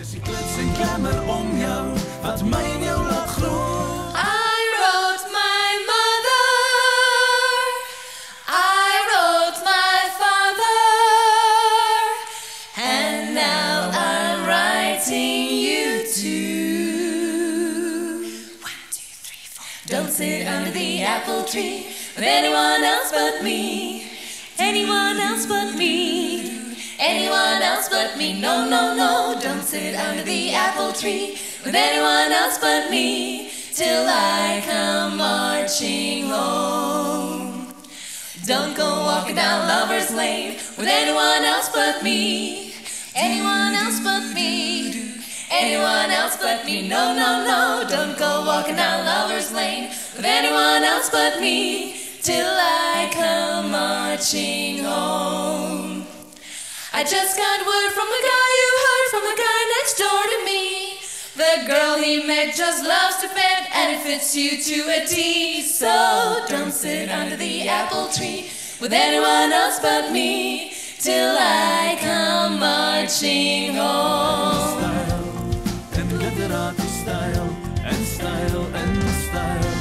Dis die klits en klemmer om jou wat my en jou laat groei. I wrote my mother. I wrote my father. And now I'm writing you too. One, two, three, four. Don't sit under the apple tree with anyone else but me. Anyone else but me. Anyone else but me. No, no, no. Don't sit under the apple tree with anyone else but me till I come marching home. Don't go walking down Lover's Lane with anyone else but me. Anyone else but me. Anyone else but me. No, no, no. Don't go walking down Lover's Lane with anyone else but me till I come marching home. I just got word from the guy you heard from the guy next door to me. The girl he met just loves to bed and it fits you to a T. So don't sit under the apple tree with anyone else but me till I come marching home. Style is style en style.